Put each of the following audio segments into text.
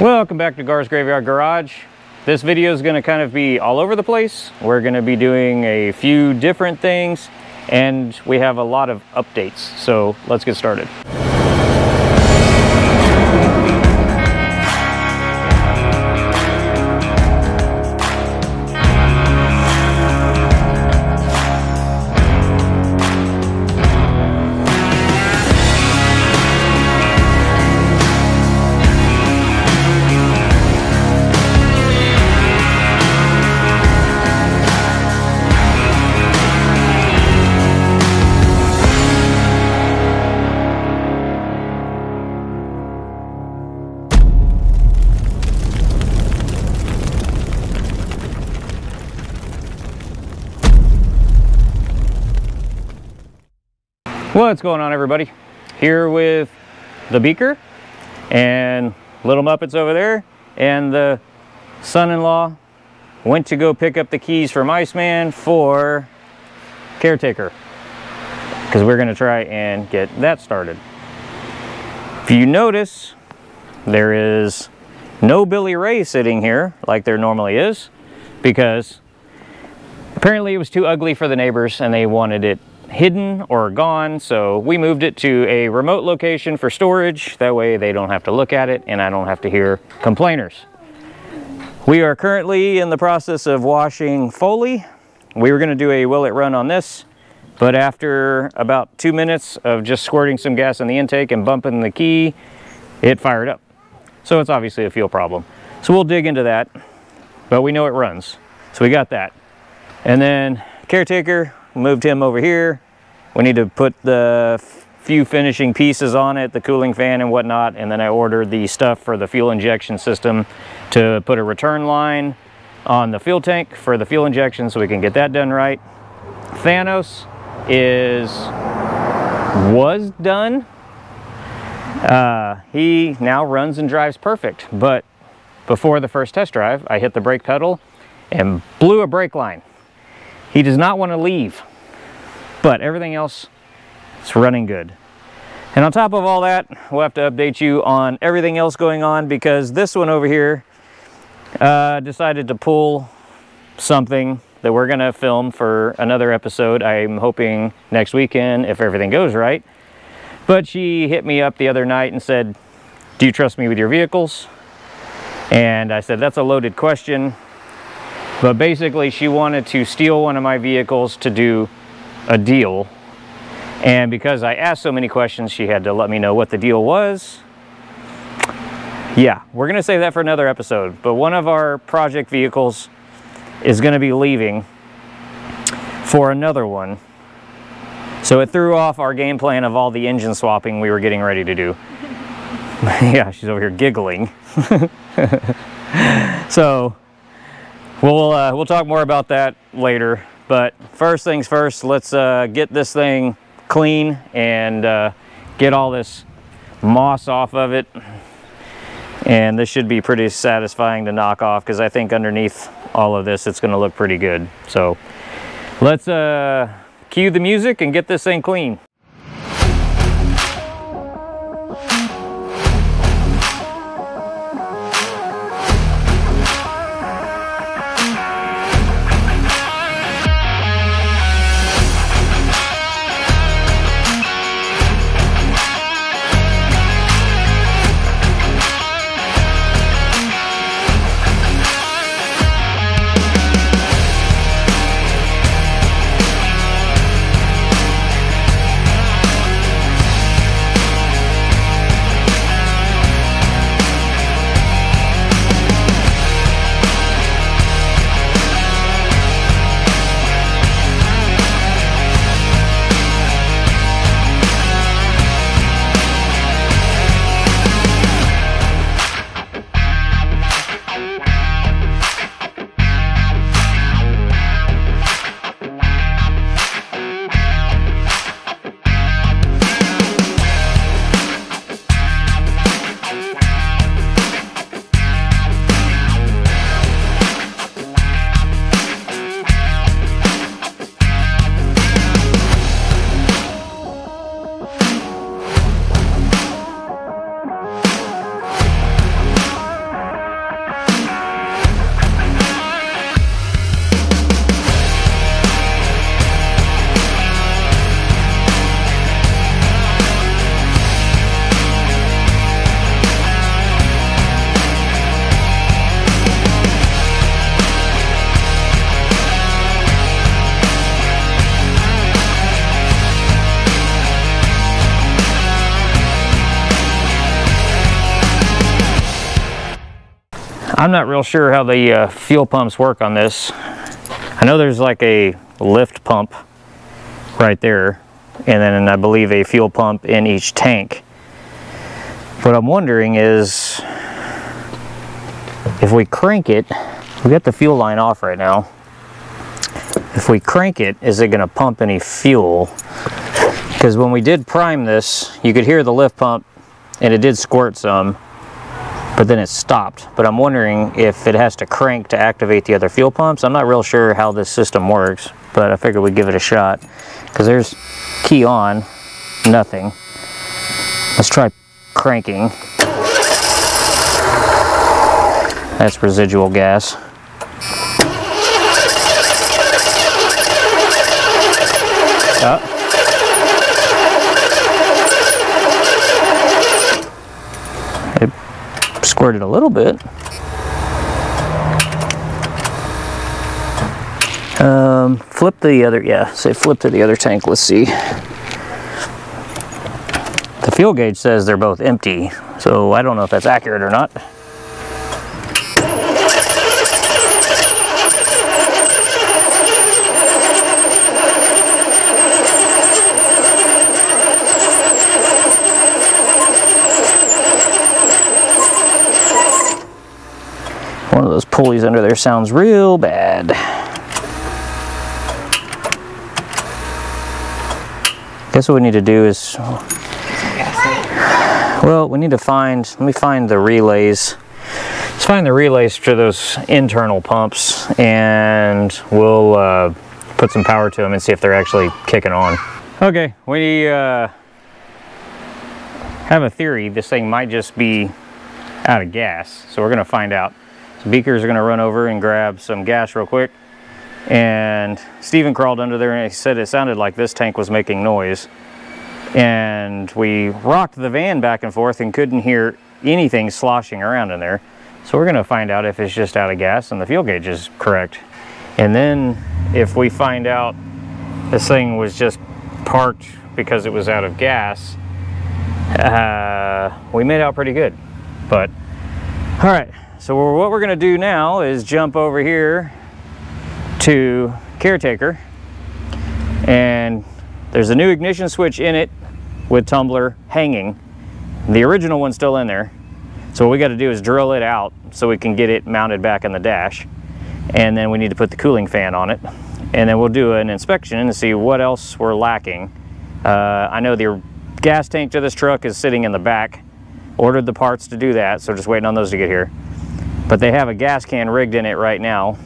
Welcome back to Garth's Graveyard Garage. This video is going to kind of be all over the place. We're going to be doing a few different things and we have a lot of updates. So let's get started. What's going on everybody? Here with the Beaker and Little Muppets over there and the son-in-law went to go pick up the keys from Iceman for Caretaker because we're going to try and get that started. If you notice, there is no Billy Ray sitting here like there normally is because apparently it was too ugly for the neighbors and they wanted it hidden or gone so we moved it to a remote location for storage that way they don't have to look at it and I don't have to hear complainers. We are currently in the process of washing Foley. We were going to do a will it run on this but after about two minutes of just squirting some gas in the intake and bumping the key it fired up. So it's obviously a fuel problem. So we'll dig into that but we know it runs. So we got that. And then caretaker moved him over here. We need to put the few finishing pieces on it, the cooling fan and whatnot, and then I ordered the stuff for the fuel injection system to put a return line on the fuel tank for the fuel injection so we can get that done right. Thanos is was done. Uh, he now runs and drives perfect, but before the first test drive, I hit the brake pedal and blew a brake line. He does not want to leave, but everything else is running good. And on top of all that, we'll have to update you on everything else going on because this one over here uh, decided to pull something that we're gonna film for another episode. I'm hoping next weekend if everything goes right. But she hit me up the other night and said, do you trust me with your vehicles? And I said, that's a loaded question. But basically she wanted to steal one of my vehicles to do a deal. And because I asked so many questions, she had to let me know what the deal was. Yeah, we're gonna save that for another episode. But one of our project vehicles is gonna be leaving for another one. So it threw off our game plan of all the engine swapping we were getting ready to do. yeah, she's over here giggling. so We'll, uh, we'll talk more about that later. But first things first, let's uh, get this thing clean and uh, get all this moss off of it. And this should be pretty satisfying to knock off because I think underneath all of this, it's gonna look pretty good. So let's uh, cue the music and get this thing clean. I'm not real sure how the uh, fuel pumps work on this. I know there's like a lift pump right there and then I believe a fuel pump in each tank. What I'm wondering is if we crank it, we got the fuel line off right now. If we crank it, is it going to pump any fuel? Because when we did prime this, you could hear the lift pump and it did squirt some, but then it stopped. But I'm wondering if it has to crank to activate the other fuel pumps. I'm not real sure how this system works, but I figured we'd give it a shot. Because there's key on, nothing. Let's try cranking. That's residual gas. Oh. It squirted a little bit. Um, flip the other, yeah, say flip to the other tank. Let's see. The fuel gauge says they're both empty, so I don't know if that's accurate or not. Pulleys under there sounds real bad. Guess what we need to do is, well, we need to find, let me find the relays. Let's find the relays for those internal pumps and we'll uh, put some power to them and see if they're actually kicking on. Okay, we uh, have a theory this thing might just be out of gas, so we're gonna find out. So Beakers are gonna run over and grab some gas real quick. And Steven crawled under there and he said it sounded like this tank was making noise. And we rocked the van back and forth and couldn't hear anything sloshing around in there. So we're gonna find out if it's just out of gas and the fuel gauge is correct. And then if we find out this thing was just parked because it was out of gas, uh, we made out pretty good. But, all right, so what we're gonna do now is jump over here to caretaker and there's a new ignition switch in it with tumbler hanging. The original one's still in there. So what we got to do is drill it out so we can get it mounted back in the dash. And then we need to put the cooling fan on it. And then we'll do an inspection and see what else we're lacking. Uh, I know the gas tank to this truck is sitting in the back. Ordered the parts to do that, so just waiting on those to get here. But they have a gas can rigged in it right now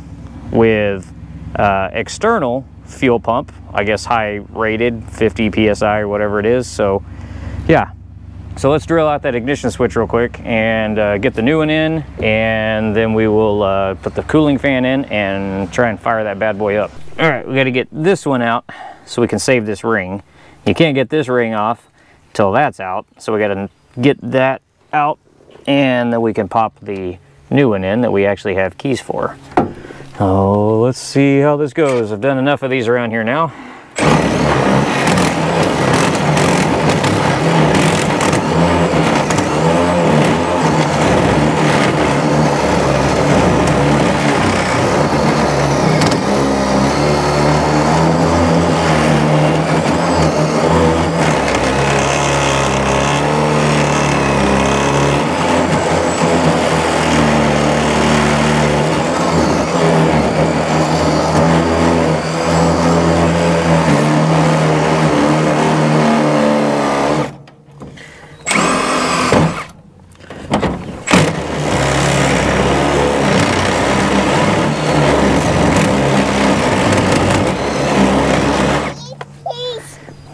with uh, external fuel pump, I guess high rated, 50 PSI or whatever it is. So yeah, so let's drill out that ignition switch real quick and uh, get the new one in and then we will uh, put the cooling fan in and try and fire that bad boy up. All right, we gotta get this one out so we can save this ring. You can't get this ring off till that's out. So we gotta get that out and then we can pop the new one in that we actually have keys for. Oh, let's see how this goes. I've done enough of these around here now.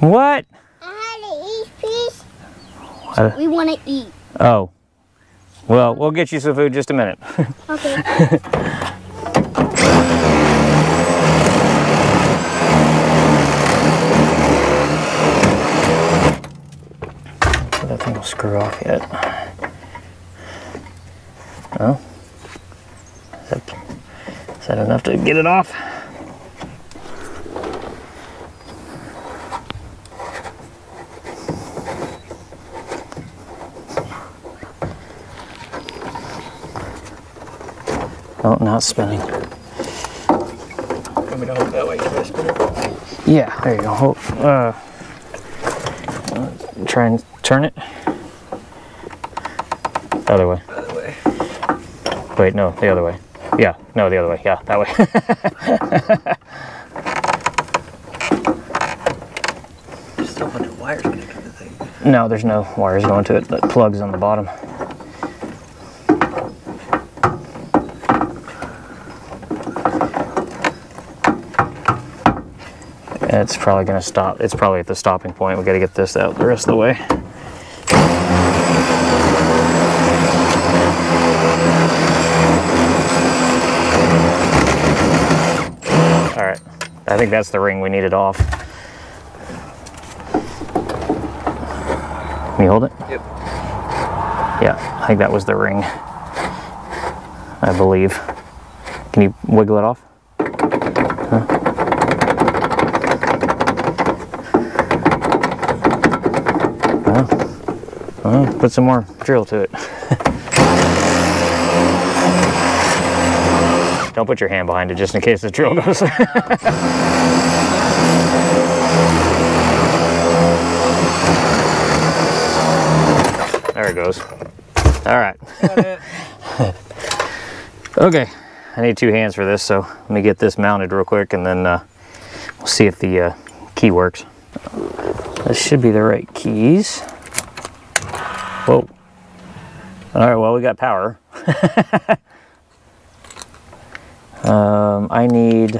What? I had to eat, please. What? We want to eat. Oh. Well, we'll get you some food in just a minute. Okay. that thing will screw off yet. Oh. Is that, is that enough to get it off? Oh, now it's spinning. Want me to hold that way? Can I spin it? Yeah, there you go. Hold, uh, try and turn it. The other way. Other way. Wait, no, the other way. Yeah, no, the other way. Yeah, that way. Just a bunch of wires connected to the thing. no, there's no wires going to it. The plug's on the bottom. It's probably gonna stop. It's probably at the stopping point. We gotta get this out the rest of the way. All right. I think that's the ring we needed off. Can you hold it? Yep. Yeah, I think that was the ring. I believe. Can you wiggle it off? Well, put some more drill to it. Don't put your hand behind it just in case the drill goes. there it goes. All right. Okay, I need two hands for this, so let me get this mounted real quick and then uh, we'll see if the uh, key works. This should be the right keys. Whoa. All right, well, we got power. um, I need,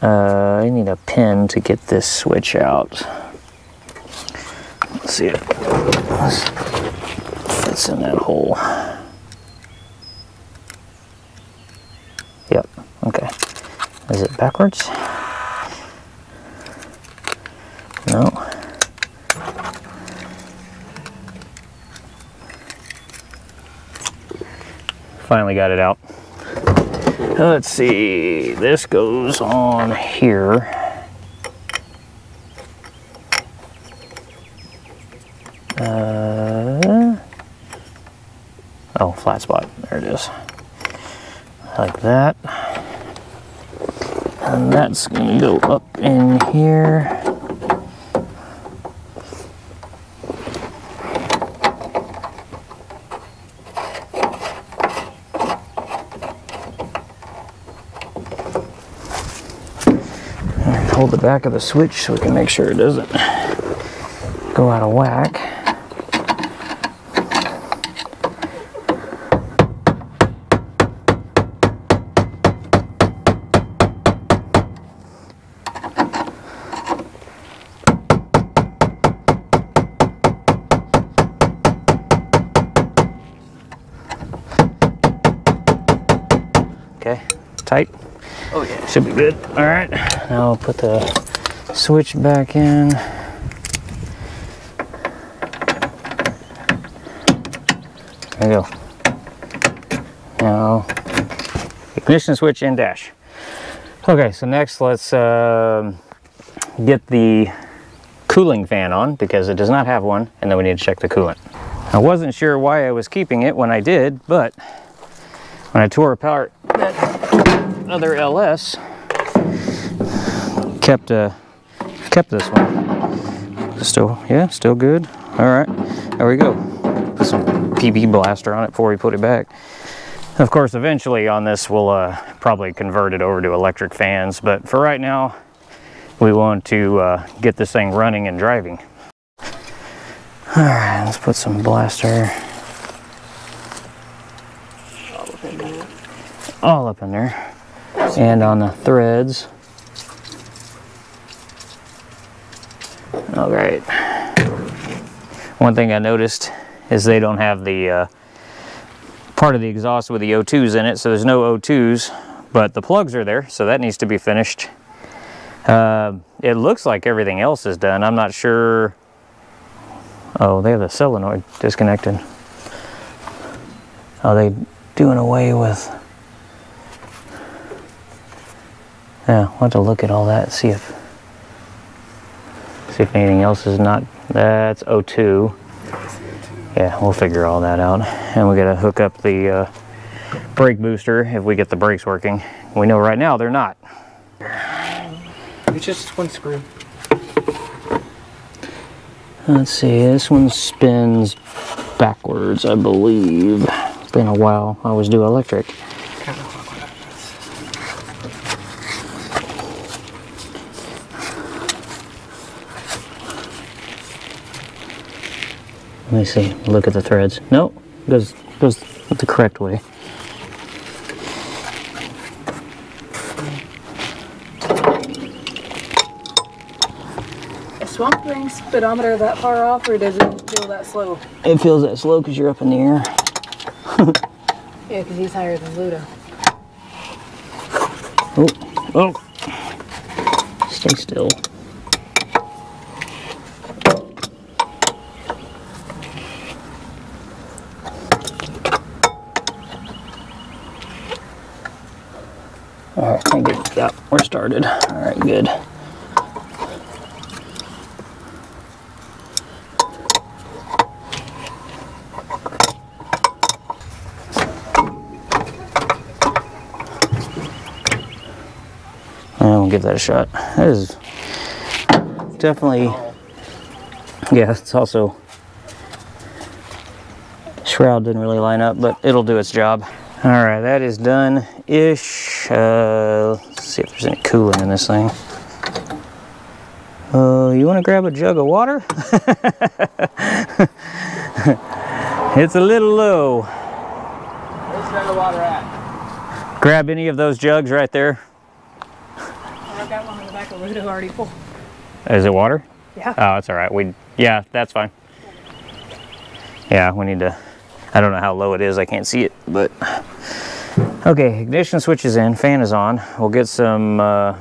uh, I need a pin to get this switch out. Let's see it. Fits in that hole. Yep, okay. Is it backwards? No. Finally got it out. Let's see, this goes on here. Uh, oh, flat spot, there it is like that. And that's gonna go up in here. The back of the switch so we can make sure it doesn't go out of whack. Okay, tight. Oh yeah. Should be good. All right, now I'll put the switch back in. There we go. Now, ignition switch and dash. Okay, so next let's um get the cooling fan on because it does not have one, and then we need to check the coolant. I wasn't sure why I was keeping it when I did, but when I tore apart that other LS, kept uh, kept this one. Still, yeah, still good. All right, there we go. Put some PB blaster on it before we put it back. Of course, eventually on this, we'll uh, probably convert it over to electric fans, but for right now, we want to uh, get this thing running and driving. All right, let's put some blaster all up in there and on the threads. All right. One thing I noticed is they don't have the uh, part of the exhaust with the O2s in it, so there's no O2s, but the plugs are there, so that needs to be finished. Uh, it looks like everything else is done. I'm not sure. Oh, they have the solenoid disconnected. Are they doing away with? Yeah, we'll have to look at all that, see if see if anything else is not. That's O2. Yeah, we'll figure all that out. And we gotta hook up the uh, brake booster if we get the brakes working. We know right now they're not. It's just one screw. Let's see, this one spins backwards, I believe. It's been a while. I always do electric. Kind of what happens. Let me see. Look at the threads. No, goes goes the correct way. Is Swamp Ring speedometer that far off, or does it feel that slow? It feels that slow because you're up in the air. Yeah, because he's higher than Ludo. Oh, oh. Stay still. Oh, Thank you. Yep, we're started. All right, good. We'll give that a shot. That is definitely, yeah, it's also, shroud didn't really line up, but it'll do its job. All right, that is done-ish. Uh, let's see if there's any coolant in this thing. Uh, you want to grab a jug of water? it's a little low. Where's the water at? Grab any of those jugs right there. I've got one in the back of Ludo already full. Is it water? Yeah. Oh, that's all right. We, yeah, that's fine. Yeah, we need to, I don't know how low it is. I can't see it, but. Okay, ignition switch is in, fan is on. We'll get some uh,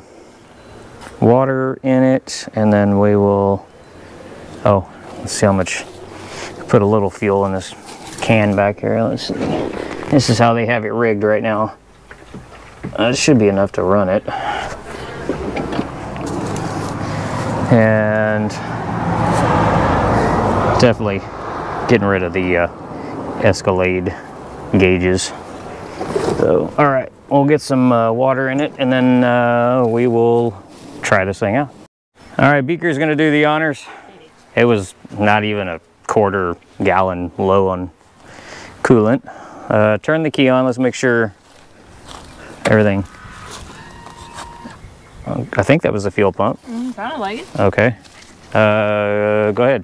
water in it and then we will, oh, let's see how much, put a little fuel in this can back here. Let's see. This is how they have it rigged right now. Uh, it should be enough to run it. and definitely getting rid of the uh, Escalade gauges. So, all right, we'll get some uh, water in it and then uh, we will try this thing out. All right, Beaker's gonna do the honors. It was not even a quarter gallon low on coolant. Uh, turn the key on, let's make sure everything. I think that was the fuel pump. Mm, sounded like it. Okay. Uh, go ahead.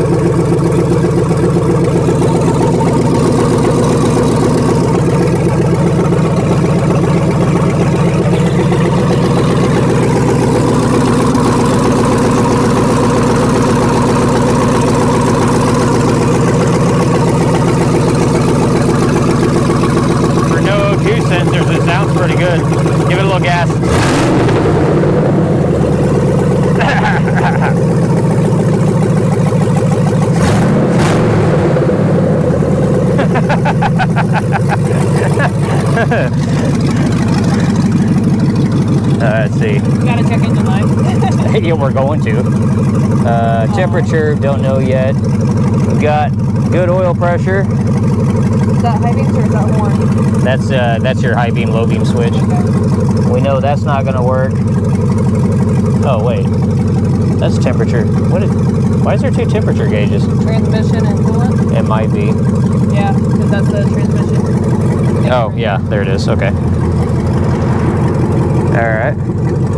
we're going to. Uh, temperature, don't know yet. We've got good oil pressure. is that high beams or is that horn? That's uh, that's your high beam, low beam switch. Okay. We know that's not going to work. Oh wait, that's temperature. What? Is, why is there two temperature gauges? Transmission and coolant? It might be. Yeah, because that's the transmission. Oh yeah, there it is. Okay. All right.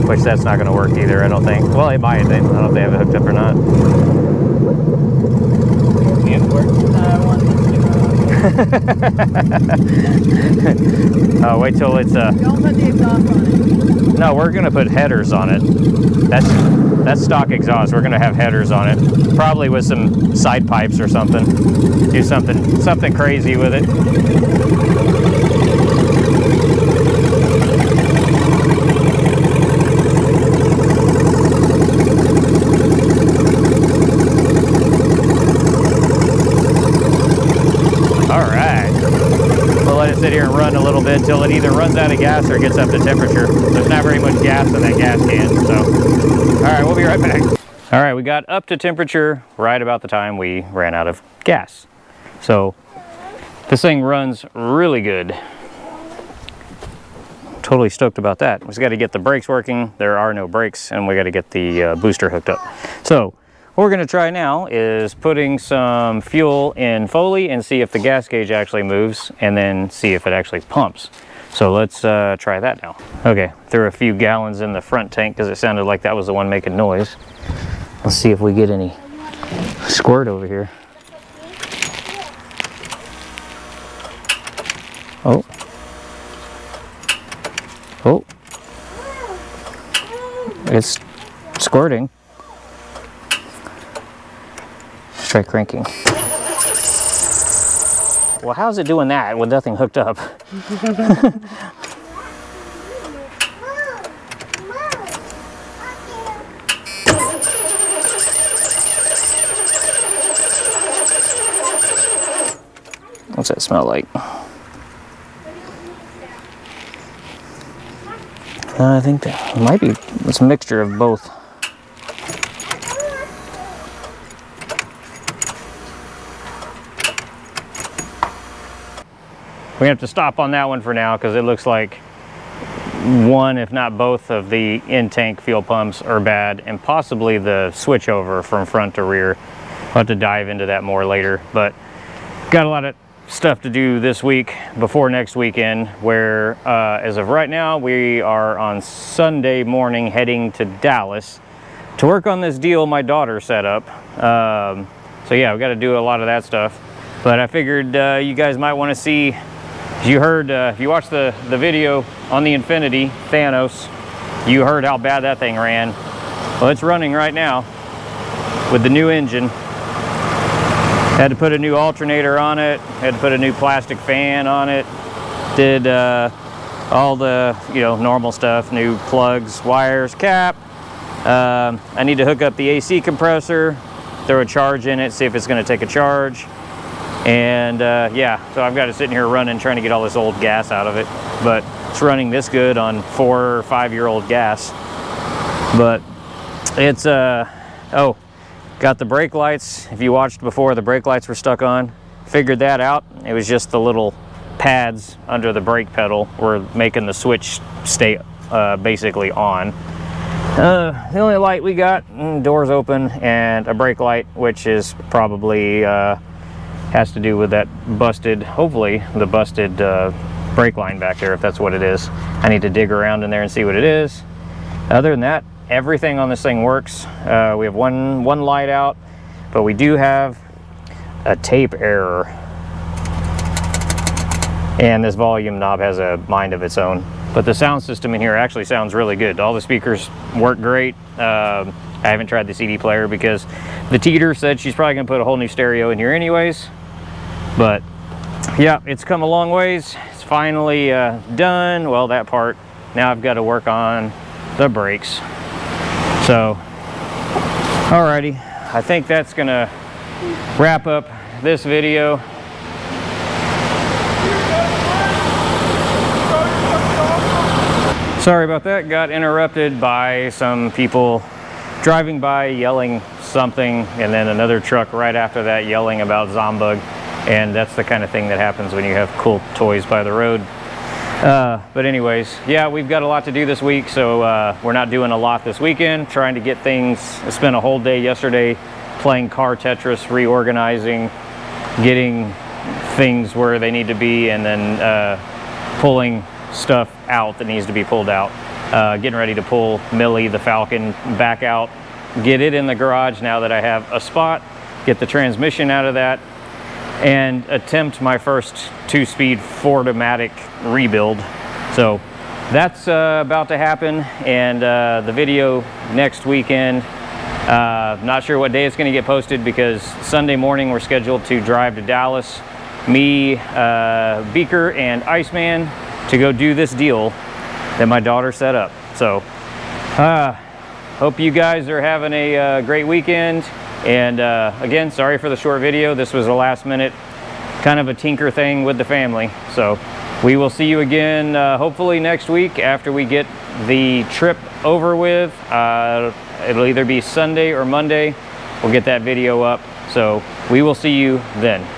Which that's not going to work either. I don't think. Well, it might. They, I don't know if they have it hooked up or not. Can't work. Uh, Oh, wait till it's uh. Don't put the exhaust on it. No, we're gonna put headers on it. That's that's stock exhaust. We're gonna have headers on it, probably with some side pipes or something. Do something something crazy with it. All right. We'll let until it either runs out of gas or gets up to temperature. There's not very much gas in that gas can, so. All right, we'll be right back. All right, we got up to temperature right about the time we ran out of gas. So this thing runs really good. Totally stoked about that. We just got to get the brakes working. There are no brakes and we got to get the uh, booster hooked up. So what we're going to try now is putting some fuel in Foley and see if the gas gauge actually moves and then see if it actually pumps. So let's uh, try that now. Okay, threw a few gallons in the front tank because it sounded like that was the one making noise. Let's see if we get any squirt over here. Oh. Oh. It's squirting. Let's try cranking. Well, how's it doing that with nothing hooked up? What's that smell like? Uh, I think that might be it's a mixture of both. We have to stop on that one for now because it looks like one, if not both, of the in-tank fuel pumps are bad and possibly the switchover from front to rear. I'll have to dive into that more later, but got a lot of stuff to do this week before next weekend where uh, as of right now we are on Sunday morning heading to Dallas to work on this deal my daughter set up um, so yeah we got to do a lot of that stuff but I figured uh, you guys might want to see as you heard uh, if you watched the the video on the Infiniti, Thanos you heard how bad that thing ran well it's running right now with the new engine had to put a new alternator on it, had to put a new plastic fan on it, did uh, all the, you know, normal stuff, new plugs, wires, cap. Um, I need to hook up the AC compressor, throw a charge in it, see if it's gonna take a charge. And uh, yeah, so I've got it sitting here running, trying to get all this old gas out of it. But it's running this good on four or five year old gas. But it's, uh, oh, Got the brake lights. If you watched before, the brake lights were stuck on. Figured that out. It was just the little pads under the brake pedal were making the switch stay uh, basically on. Uh, the only light we got, mm, doors open, and a brake light, which is probably uh, has to do with that busted, hopefully the busted uh, brake line back there, if that's what it is. I need to dig around in there and see what it is. Other than that, everything on this thing works. Uh, we have one, one light out, but we do have a tape error. And this volume knob has a mind of its own. But the sound system in here actually sounds really good. All the speakers work great. Uh, I haven't tried the CD player because the teeter said she's probably gonna put a whole new stereo in here anyways. But yeah, it's come a long ways. It's finally uh, done. Well, that part. Now I've got to work on the brakes. So, alrighty, I think that's gonna wrap up this video. Sorry about that, got interrupted by some people driving by yelling something and then another truck right after that yelling about Zombug and that's the kind of thing that happens when you have cool toys by the road. Uh, but anyways, yeah, we've got a lot to do this week, so uh, we're not doing a lot this weekend. Trying to get things, I spent a whole day yesterday playing car Tetris, reorganizing, getting things where they need to be, and then uh, pulling stuff out that needs to be pulled out. Uh, getting ready to pull Millie, the Falcon, back out, get it in the garage now that I have a spot, get the transmission out of that, and attempt my first two-speed Ford-O-Matic rebuild. So that's uh, about to happen and uh, the video next weekend. Uh, not sure what day it's going to get posted because Sunday morning we're scheduled to drive to Dallas. Me, uh, Beaker, and Iceman to go do this deal that my daughter set up. So uh, hope you guys are having a uh, great weekend. And uh, again, sorry for the short video. This was a last minute kind of a tinker thing with the family. So we will see you again uh, hopefully next week after we get the trip over with. Uh, it'll either be Sunday or Monday. We'll get that video up. So we will see you then.